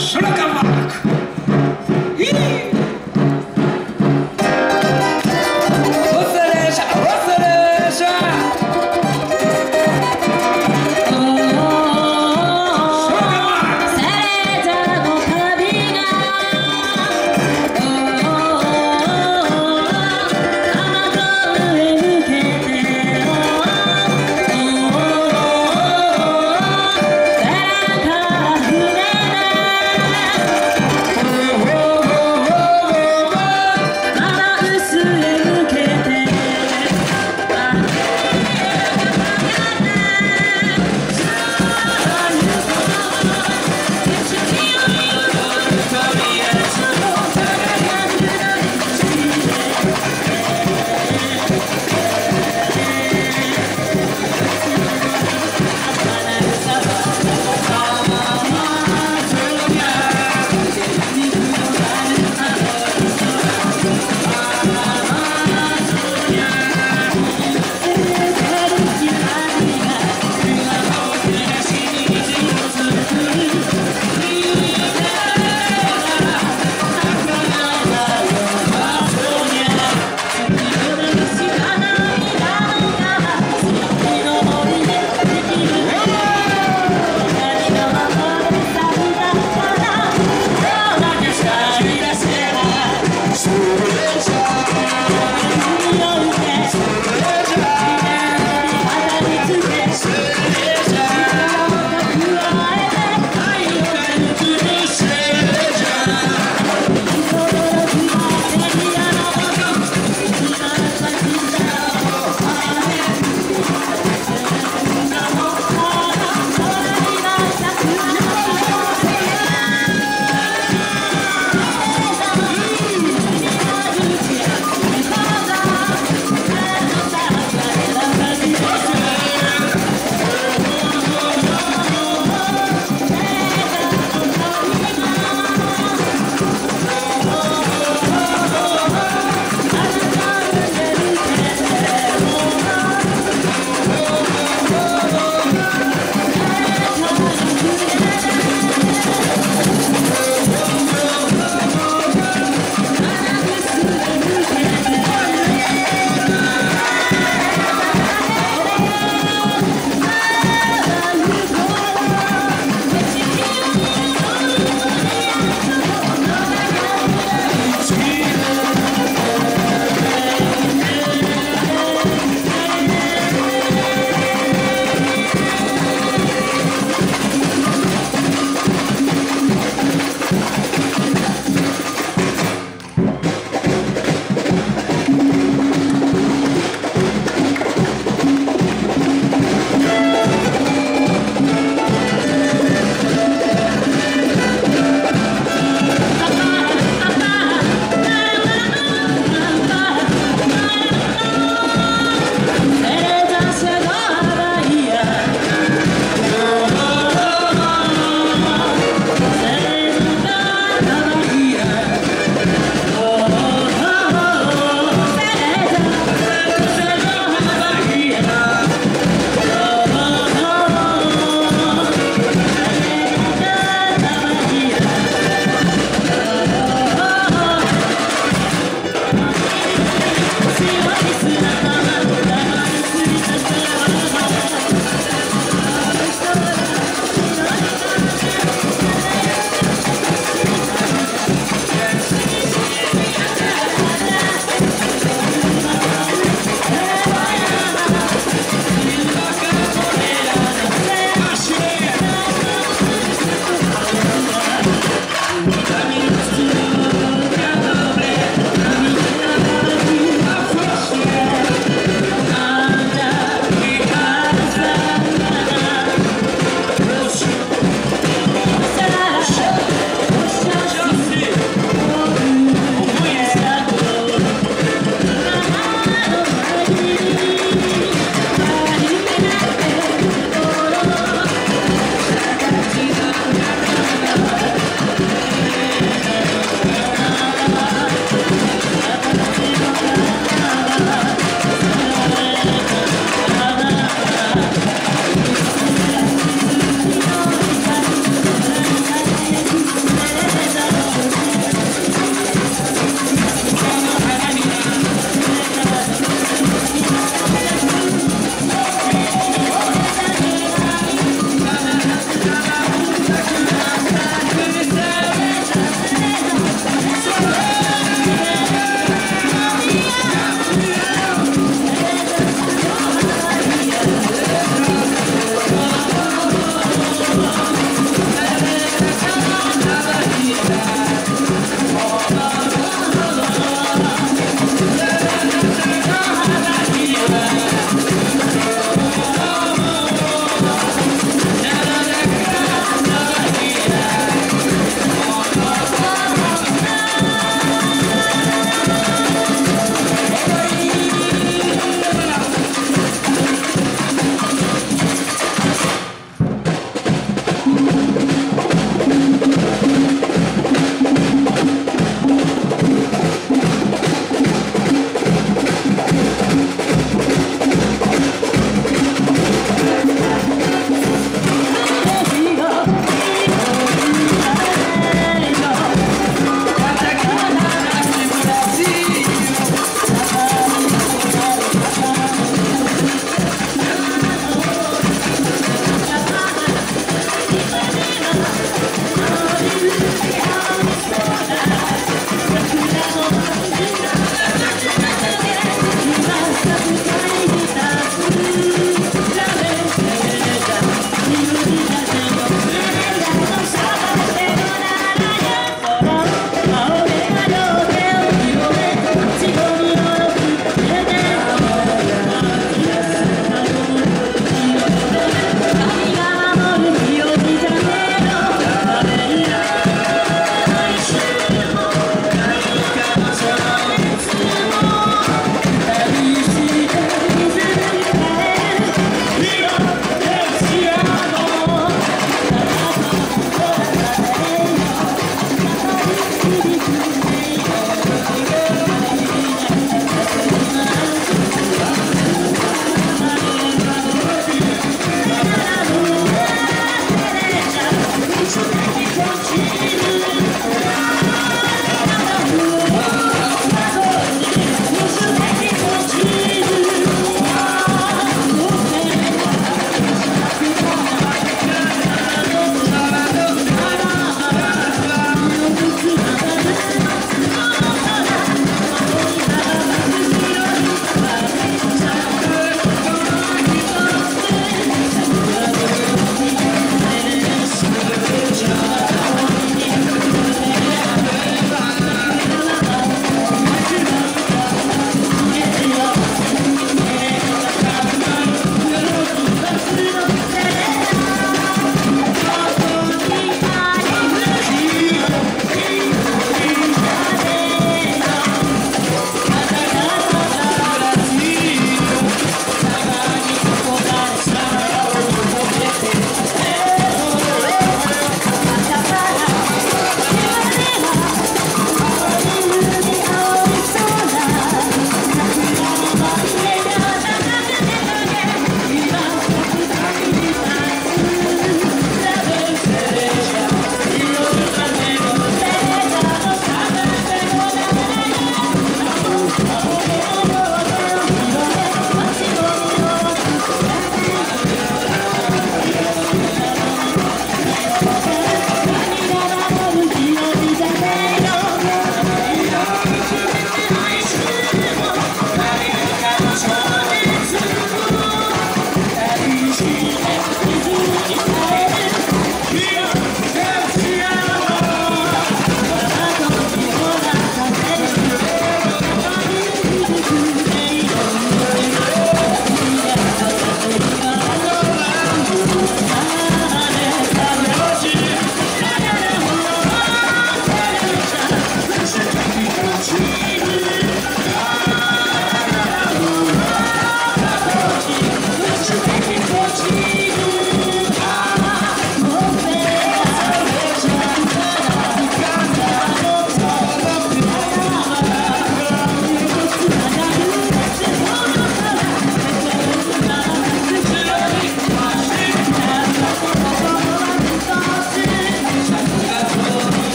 ¡Suelta!